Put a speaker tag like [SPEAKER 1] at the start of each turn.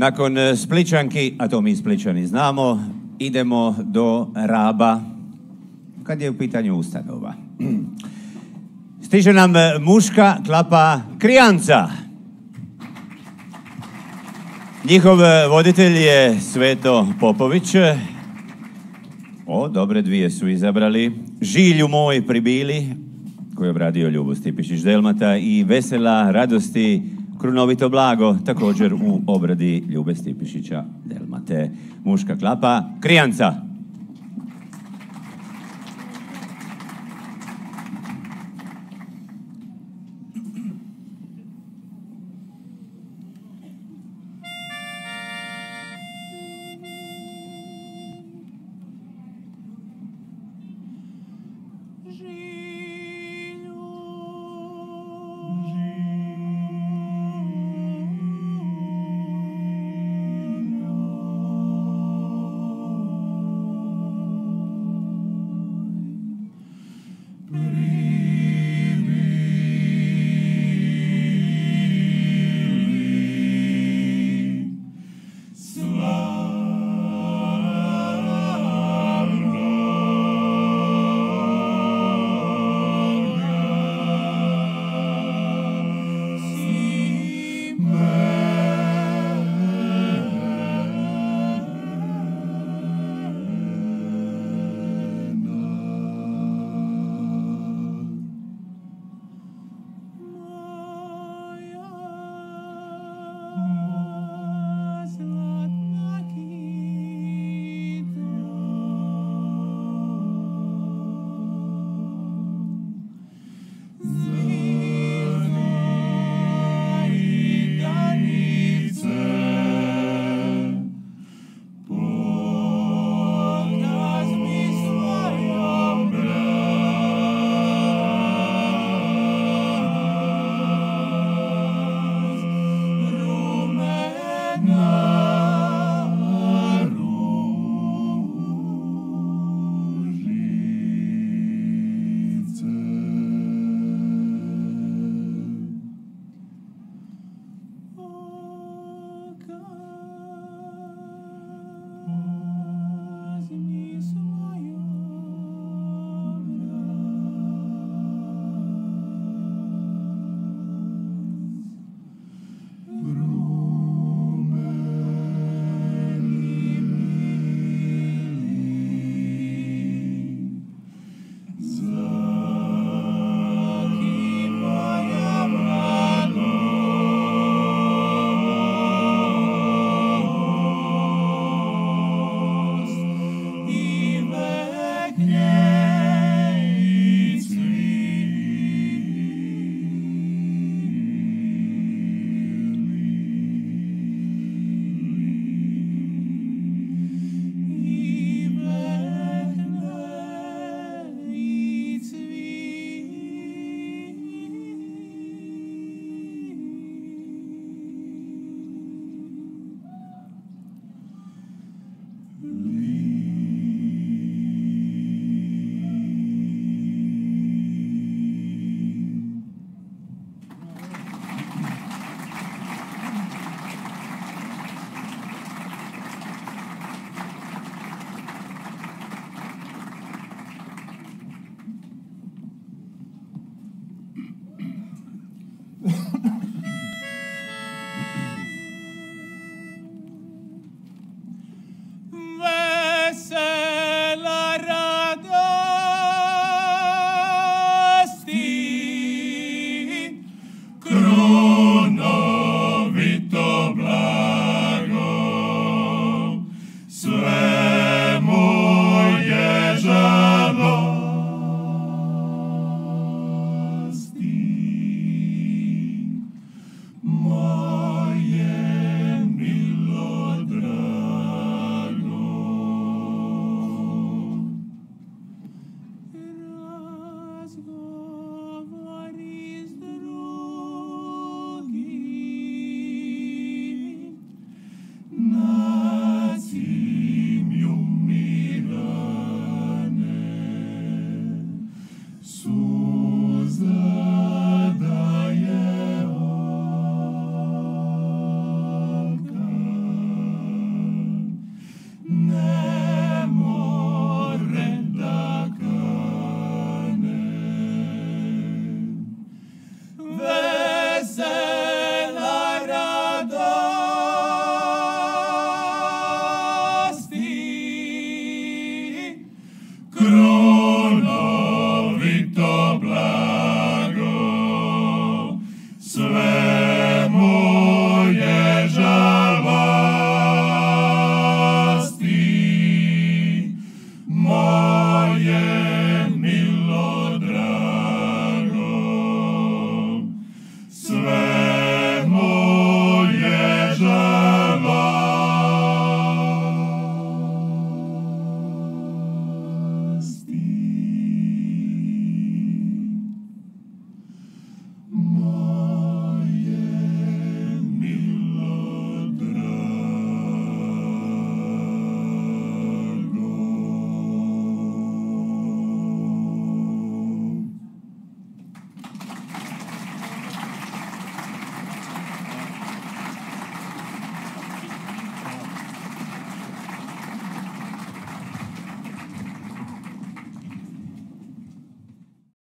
[SPEAKER 1] Nakon e, Spličanki, a to mi Spličani znamo, idemo do Raba, kad je u pitanju ustanova. Stiže nam e, muška klapa Krijanca. Njihov e, voditelj je Sveto Popović. O, dobre dvije su izabrali. Žilju moj pribili, koji je obradio Ljubo Stipišić Delmata i Vesela radosti Krunovito blago, također u obradi Ljube Stipišića Delmate. Muška klapa, Krijanca.
[SPEAKER 2] the blood.